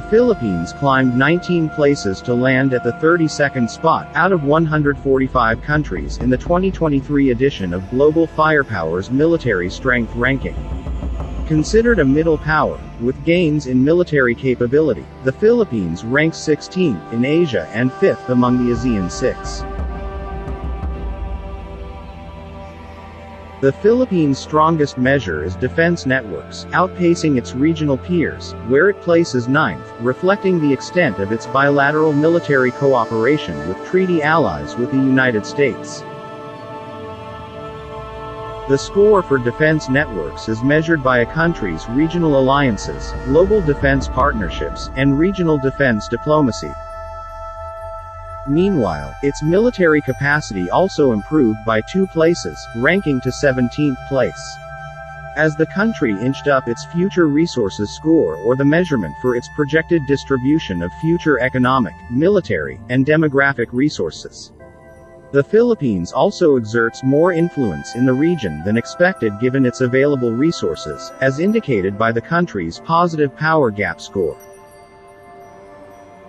Philippines climbed 19 places to land at the 32nd spot out of 145 countries in the 2023 edition of Global Firepower's Military Strength Ranking. Considered a middle power, with gains in military capability, the Philippines ranks 16th in Asia and 5th among the ASEAN 6. The Philippines' strongest measure is defense networks, outpacing its regional peers, where it places ninth, reflecting the extent of its bilateral military cooperation with treaty allies with the United States. The score for defense networks is measured by a country's regional alliances, global defense partnerships, and regional defense diplomacy. Meanwhile, its military capacity also improved by two places, ranking to 17th place. As the country inched up its future resources score or the measurement for its projected distribution of future economic, military, and demographic resources. The Philippines also exerts more influence in the region than expected given its available resources, as indicated by the country's positive power gap score.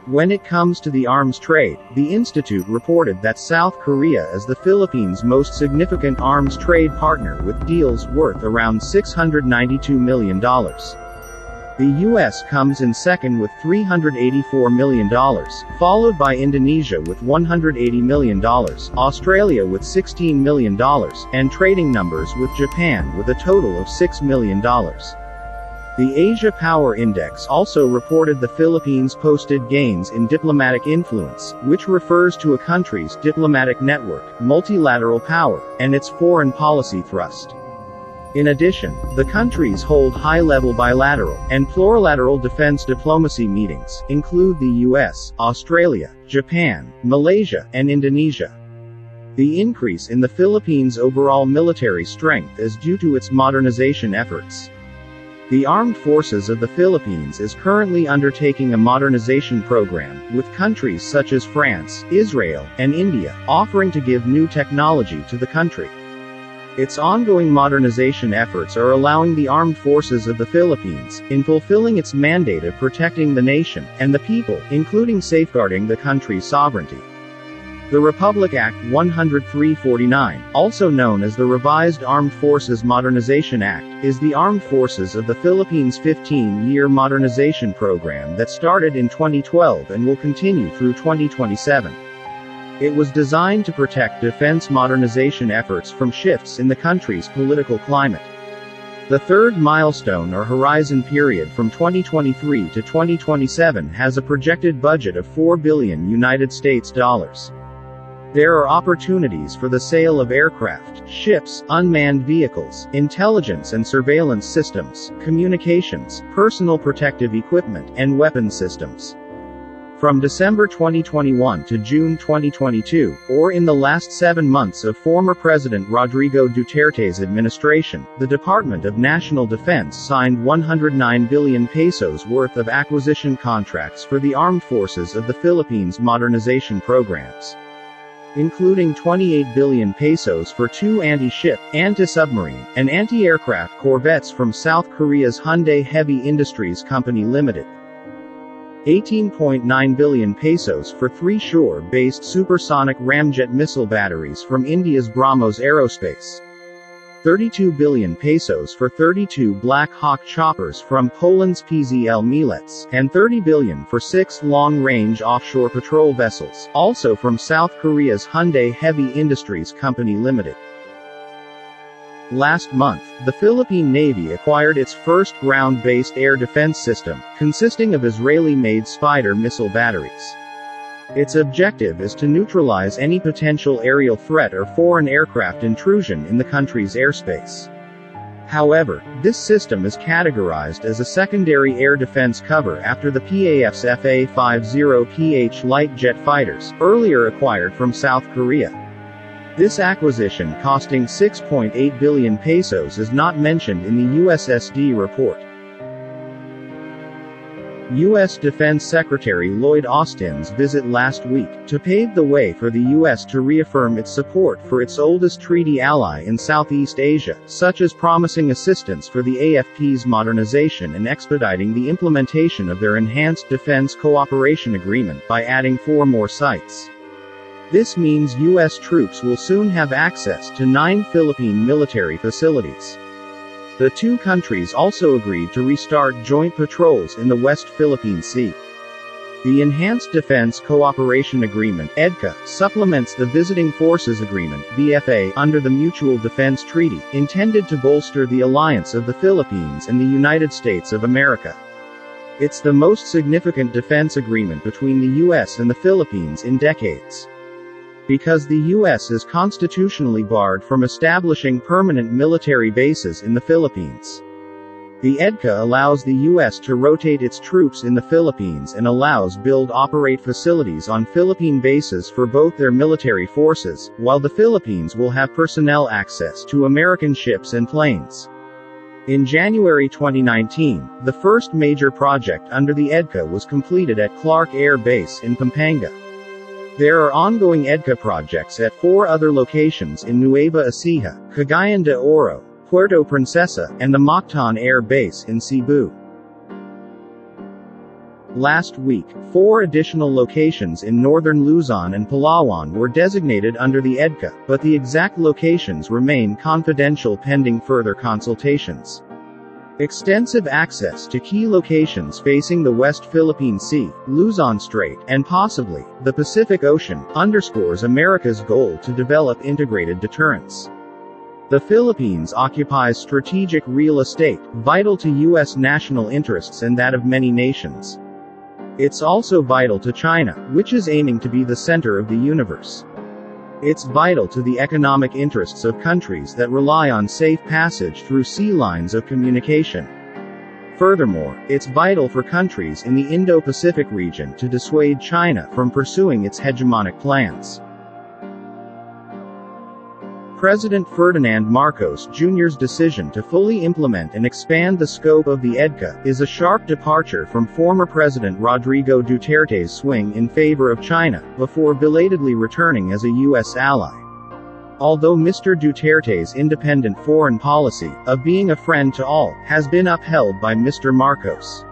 When it comes to the arms trade, the Institute reported that South Korea is the Philippines' most significant arms trade partner with deals worth around $692 million. The US comes in second with $384 million, followed by Indonesia with $180 million, Australia with $16 million, and trading numbers with Japan with a total of $6 million. The Asia Power Index also reported the Philippines posted gains in diplomatic influence, which refers to a country's diplomatic network, multilateral power, and its foreign policy thrust. In addition, the countries hold high-level bilateral and plurilateral defense diplomacy meetings, include the US, Australia, Japan, Malaysia, and Indonesia. The increase in the Philippines' overall military strength is due to its modernization efforts. The Armed Forces of the Philippines is currently undertaking a modernization program, with countries such as France, Israel, and India offering to give new technology to the country. Its ongoing modernization efforts are allowing the armed forces of the Philippines, in fulfilling its mandate of protecting the nation and the people, including safeguarding the country's sovereignty. The Republic Act 10349, also known as the Revised Armed Forces Modernization Act, is the Armed Forces of the Philippines 15-year modernization program that started in 2012 and will continue through 2027. It was designed to protect defense modernization efforts from shifts in the country's political climate. The third milestone or horizon period from 2023 to 2027 has a projected budget of 4 billion United States dollars. There are opportunities for the sale of aircraft, ships, unmanned vehicles, intelligence and surveillance systems, communications, personal protective equipment, and weapon systems. From December 2021 to June 2022, or in the last seven months of former President Rodrigo Duterte's administration, the Department of National Defense signed 109 billion pesos worth of acquisition contracts for the armed forces of the Philippines modernization programs including 28 billion pesos for two anti-ship, anti-submarine, and anti-aircraft corvettes from South Korea's Hyundai Heavy Industries Company Limited. 18.9 billion pesos for three shore-based supersonic ramjet missile batteries from India's BrahMos Aerospace. 32 billion pesos for 32 Black Hawk choppers from Poland's PZL Mielec, and 30 billion for six long-range offshore patrol vessels, also from South Korea's Hyundai Heavy Industries Company Limited. Last month, the Philippine Navy acquired its first ground-based air defense system, consisting of Israeli-made Spider missile batteries. Its objective is to neutralize any potential aerial threat or foreign aircraft intrusion in the country's airspace. However, this system is categorized as a secondary air defense cover after the PAF's FA-50PH light jet fighters, earlier acquired from South Korea. This acquisition costing 6.8 billion pesos is not mentioned in the USSD report. U.S. Defense Secretary Lloyd Austin's visit last week, to pave the way for the U.S. to reaffirm its support for its oldest treaty ally in Southeast Asia, such as promising assistance for the AFP's modernization and expediting the implementation of their Enhanced Defense Cooperation Agreement by adding four more sites. This means U.S. troops will soon have access to nine Philippine military facilities. The two countries also agreed to restart joint patrols in the West Philippine Sea. The Enhanced Defense Cooperation Agreement EDCA, supplements the Visiting Forces Agreement VFA, under the Mutual Defense Treaty, intended to bolster the alliance of the Philippines and the United States of America. It's the most significant defense agreement between the U.S. and the Philippines in decades. Because the U.S. is constitutionally barred from establishing permanent military bases in the Philippines. The EDCA allows the U.S. to rotate its troops in the Philippines and allows build operate facilities on Philippine bases for both their military forces, while the Philippines will have personnel access to American ships and planes. In January 2019, the first major project under the EDCA was completed at Clark Air Base in Pampanga. There are ongoing EDCA projects at four other locations in Nueva Ecija, Cagayan de Oro, Puerto Princesa, and the Mactan Air Base in Cebu. Last week, four additional locations in northern Luzon and Palawan were designated under the EDCA, but the exact locations remain confidential pending further consultations. Extensive access to key locations facing the West Philippine Sea, Luzon Strait, and possibly the Pacific Ocean underscores America's goal to develop integrated deterrence. The Philippines occupies strategic real estate, vital to U.S. national interests and that of many nations. It's also vital to China, which is aiming to be the center of the universe. It's vital to the economic interests of countries that rely on safe passage through sea lines of communication. Furthermore, it's vital for countries in the Indo-Pacific region to dissuade China from pursuing its hegemonic plans. President Ferdinand Marcos Jr.'s decision to fully implement and expand the scope of the EDCA is a sharp departure from former President Rodrigo Duterte's swing in favor of China, before belatedly returning as a U.S. ally. Although Mr. Duterte's independent foreign policy, of being a friend to all, has been upheld by Mr. Marcos.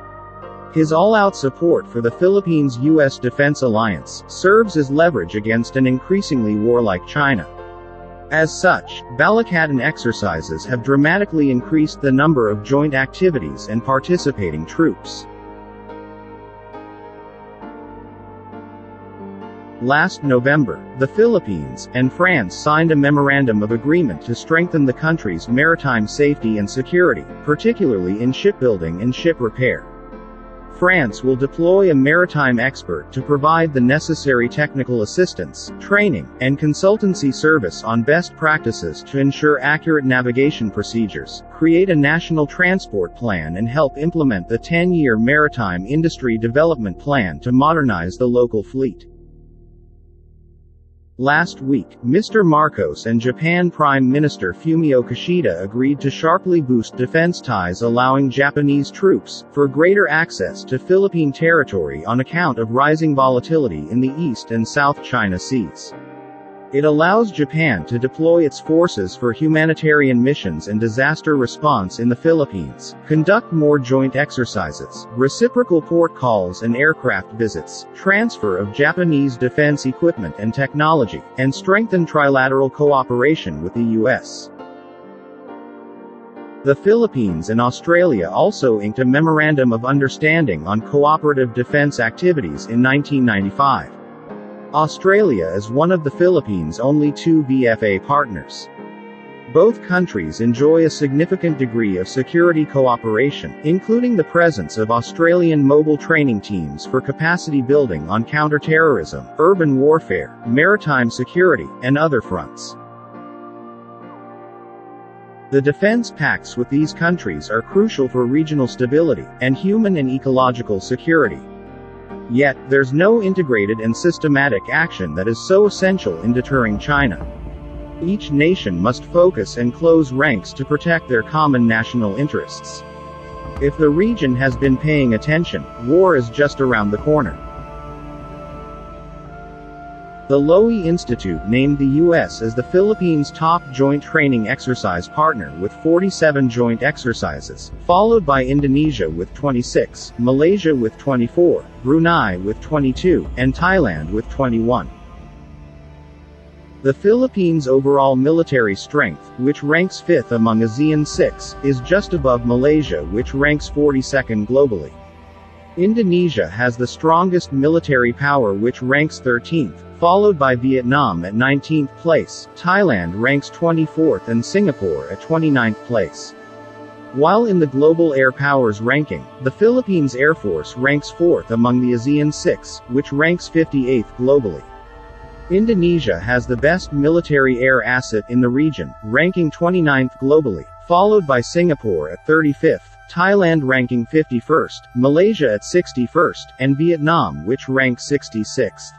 His all-out support for the Philippines-U.S. defense alliance serves as leverage against an increasingly warlike China. As such, Balikatan exercises have dramatically increased the number of joint activities and participating troops. Last November, the Philippines and France signed a memorandum of agreement to strengthen the country's maritime safety and security, particularly in shipbuilding and ship repair. France will deploy a maritime expert to provide the necessary technical assistance, training, and consultancy service on best practices to ensure accurate navigation procedures, create a national transport plan and help implement the 10-year Maritime Industry Development Plan to modernize the local fleet. Last week, Mr. Marcos and Japan Prime Minister Fumio Kishida agreed to sharply boost defense ties allowing Japanese troops for greater access to Philippine territory on account of rising volatility in the East and South China Seas. It allows Japan to deploy its forces for humanitarian missions and disaster response in the Philippines, conduct more joint exercises, reciprocal port calls and aircraft visits, transfer of Japanese defense equipment and technology, and strengthen trilateral cooperation with the U.S. The Philippines and Australia also inked a Memorandum of Understanding on Cooperative Defense Activities in 1995. Australia is one of the Philippines' only two VFA partners. Both countries enjoy a significant degree of security cooperation, including the presence of Australian mobile training teams for capacity building on counterterrorism, urban warfare, maritime security, and other fronts. The defense pacts with these countries are crucial for regional stability and human and ecological security. Yet, there's no integrated and systematic action that is so essential in deterring China. Each nation must focus and close ranks to protect their common national interests. If the region has been paying attention, war is just around the corner. The Lowy Institute named the U.S. as the Philippines' top joint training exercise partner with 47 joint exercises, followed by Indonesia with 26, Malaysia with 24, Brunei with 22, and Thailand with 21. The Philippines' overall military strength, which ranks 5th among ASEAN 6, is just above Malaysia which ranks 42nd globally. Indonesia has the strongest military power which ranks 13th, followed by Vietnam at 19th place, Thailand ranks 24th and Singapore at 29th place. While in the Global Air Powers ranking, the Philippines Air Force ranks 4th among the ASEAN 6, which ranks 58th globally. Indonesia has the best military air asset in the region, ranking 29th globally, followed by Singapore at 35th, Thailand ranking 51st, Malaysia at 61st, and Vietnam which ranks 66th.